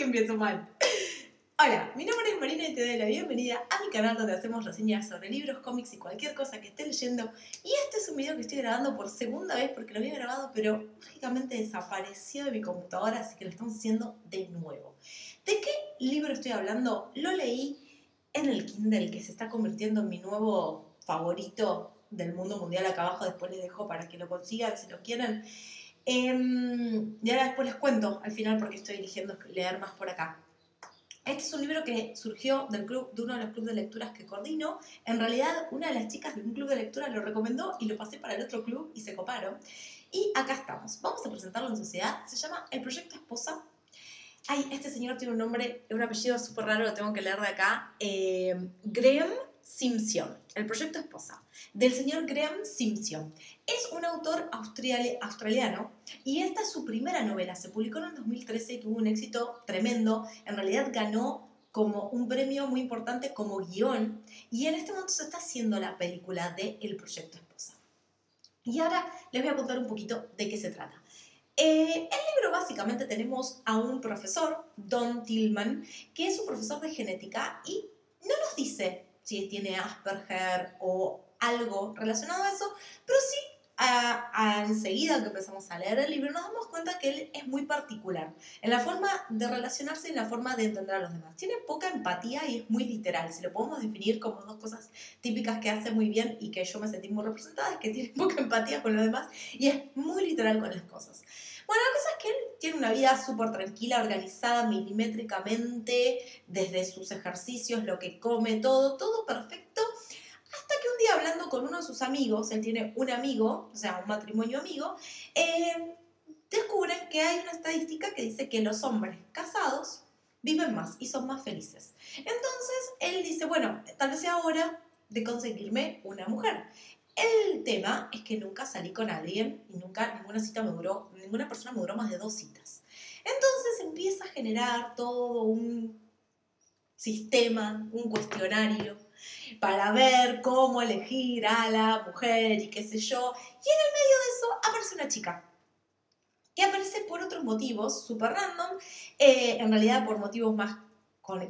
que empiezo mal. Hola, mi nombre es Marina y te doy la bienvenida a mi canal donde hacemos reseñas sobre libros, cómics y cualquier cosa que esté leyendo. Y este es un video que estoy grabando por segunda vez porque lo había grabado, pero mágicamente desapareció de mi computadora, así que lo estamos haciendo de nuevo. ¿De qué libro estoy hablando? Lo leí en el Kindle, que se está convirtiendo en mi nuevo favorito del mundo mundial. Acá abajo después les dejo para que lo consigan si lo quieren. Em, y ahora después les cuento al final porque estoy eligiendo leer más por acá. Este es un libro que surgió del club, de uno de los clubes de lecturas que coordino. En realidad, una de las chicas de un club de lectura lo recomendó y lo pasé para el otro club y se coparon. Y acá estamos. Vamos a presentarlo en sociedad. Se llama El Proyecto Esposa. Ay, este señor tiene un nombre, un apellido súper raro, lo tengo que leer de acá. Eh, Graham Simpson, El Proyecto Esposa, del señor Graham Simpson. Es un autor australiano y esta es su primera novela. Se publicó en el 2013 y tuvo un éxito tremendo. En realidad ganó como un premio muy importante como guion y en este momento se está haciendo la película de El Proyecto Esposa. Y ahora les voy a contar un poquito de qué se trata. Eh, el libro básicamente tenemos a un profesor, Don Tillman, que es un profesor de genética y no nos dice si tiene Asperger o algo relacionado a eso, pero sí a, enseguida que empezamos a leer el libro nos damos cuenta que él es muy particular en la forma de relacionarse y en la forma de entender a los demás. Tiene poca empatía y es muy literal. Si lo podemos definir como dos cosas típicas que hace muy bien y que yo me sentí muy representada, es que tiene poca empatía con los demás y es muy literal con las cosas. Bueno, la cosa es que él tiene una vida súper tranquila, organizada milimétricamente, desde sus ejercicios, lo que come, todo, todo perfecto. Hasta que un día hablando con uno de sus amigos, él tiene un amigo, o sea, un matrimonio amigo, eh, descubren que hay una estadística que dice que los hombres casados viven más y son más felices. Entonces él dice, bueno, tal vez sea hora de conseguirme una mujer. El tema es que nunca salí con alguien y nunca ninguna cita me duró, ninguna persona me duró más de dos citas. Entonces empieza a generar todo un sistema, un cuestionario para ver cómo elegir a la mujer y qué sé yo. Y en el medio de eso aparece una chica. Que aparece por otros motivos, súper random, eh, en realidad por motivos más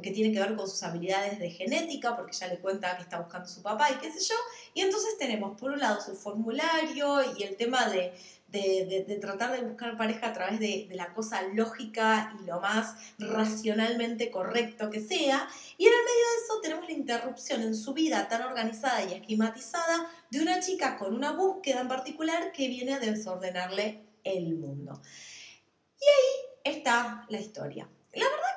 que tiene que ver con sus habilidades de genética, porque ya le cuenta que está buscando su papá y qué sé yo. Y entonces tenemos por un lado su formulario y el tema de, de, tratar de buscar pareja a través de, la cosa lógica y lo más racionalmente correcto que sea. Y en el medio de eso tenemos la interrupción en su vida tan organizada y esquematizada de una chica con una búsqueda en particular que viene a desordenarle el mundo. Y ahí está la historia.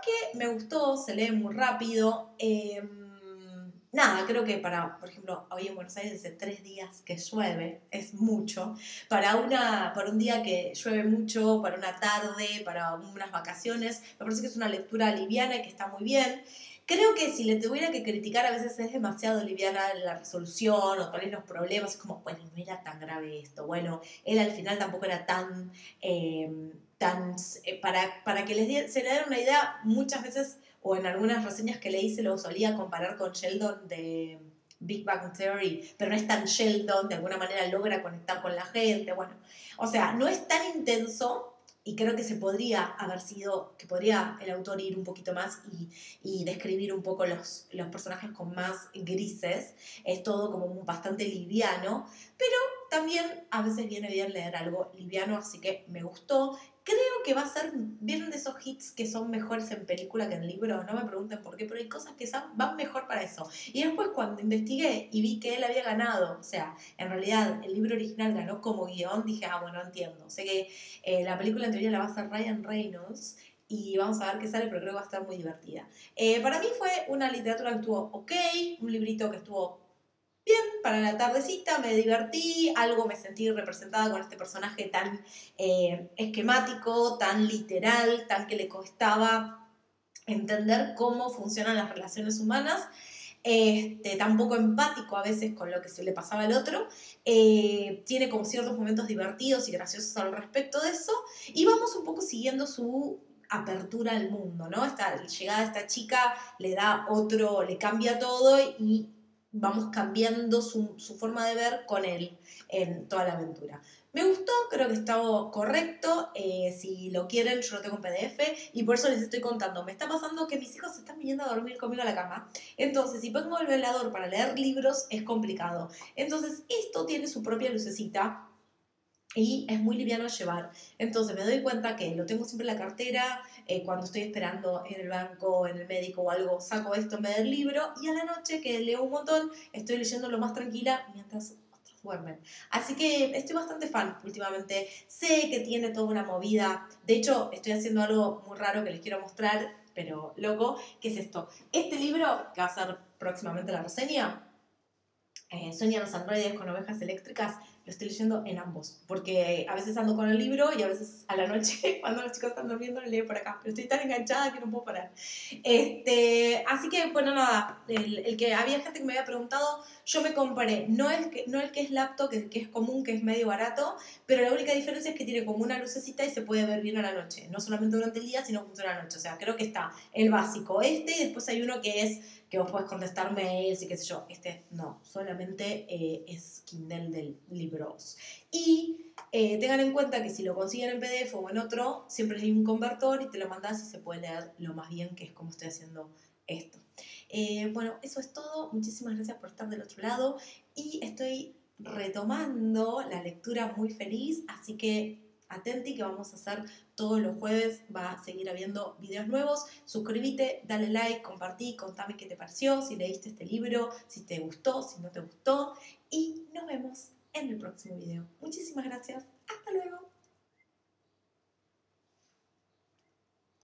Que me gustó, se lee muy rápido. Em, nada, creo que para, por ejemplo, hoy en Buenos Aires hace tres días que llueve, es mucho. Para, una, para un día que llueve mucho, para una tarde, para unas vacaciones, me parece que es una lectura liviana y que está muy bien. Creo que si le tuviera que criticar a veces es demasiado liviana la resolución o tal vez los problemas, es como, bueno, no era tan grave esto, bueno, él al final tampoco era tan... Em, eh, para, para que les se le den una idea, muchas veces, o en algunas reseñas que le hice, lo solía comparar con Sheldon de Big Bang Theory, pero no es tan Sheldon, de alguna manera logra conectar con la gente, bueno, o sea, no es tan intenso, y creo que se podría haber sido, que podría el autor ir un poquito más y, y, describir un poco los, los personajes con más grises. Es todo como bastante liviano, pero también a veces viene bien leer algo liviano, así que me gustó. Que va a ser, vienen de esos hits que son mejores en película que en libro, no me pregunten por qué, pero hay cosas que van mejor para eso. Y después cuando investigué y vi que él había ganado, o sea, en realidad el libro original ganó como guion, dije, ah, bueno, entiendo. Sé que eh, la película en teoría la va a hacer Ryan Reynolds y vamos a ver qué sale, pero creo que va a estar muy divertida. Eh, para mí fue una literatura que estuvo ok, un librito que estuvo bien, para la tardecita me divertí, algo me sentí representada con este personaje tan eh, esquemático, tan literal, tan que le costaba entender cómo funcionan las relaciones humanas. Este, tan poco empático a veces con lo que se le pasaba al otro, eh, tiene como ciertos momentos divertidos y graciosos al respecto de eso, y vamos un poco siguiendo su apertura al mundo, ¿no? Esta llegada de esta chica le da otro, le cambia todo y vamos cambiando su, forma de ver con él. en toda la aventura. Me gustó, creo que está correcto. eh, si lo quieren, yo lo tengo en PDF y por eso les estoy contando. Me está pasando que mis hijos se están viniendo a dormir conmigo a la cama. Entonces, si pongo el velador para leer libros, es complicado. Entonces, esto tiene su propia lucecita y es muy liviano llevar. Entonces me doy cuenta que lo tengo siempre en la cartera, eh, cuando estoy esperando en el banco, en el médico o algo, saco esto en vez del libro y a la noche que leo un montón, estoy leyendo lo más tranquila mientras otros duermen. Así que estoy bastante fan últimamente. Sé que tiene toda una movida. De hecho, estoy haciendo algo muy raro que les quiero mostrar, pero loco, ¿qué es esto? Este libro, que va a ser próximamente la reseña, eh, Sueñan los androides con ovejas eléctricas, lo estoy leyendo en ambos, porque a veces ando con el libro y a veces a la noche, cuando los chicos están durmiendo, lo leo por acá, pero estoy tan enganchada que no puedo parar. Este, así que, bueno, nada, el, que había gente que me había preguntado, yo me compré, no el que, no el que es laptop, que, es común, que es medio barato, pero la única diferencia es que tiene como una lucecita y se puede ver bien a la noche, no solamente durante el día, sino funciona a la noche, o sea, creo que está el básico este y después hay uno que es que vos podés contestar mails y qué sé yo. Este no, solamente eh, es Kindle del libros. Y eh, tengan en cuenta que si lo consiguen en PDF o en otro, siempre hay un convertor y te lo mandas y se puede leer lo más bien, que es como estoy haciendo esto. Eh, bueno, eso es todo. Muchísimas gracias por estar del otro lado y estoy retomando la lectura muy feliz, así que atenti que vamos a hacer todos los jueves, va a seguir habiendo videos nuevos. Suscríbete, dale like, compartí, contame qué te pareció, si leíste este libro, si te gustó, si no te gustó. Y nos vemos en el próximo video. Muchísimas gracias. Hasta luego.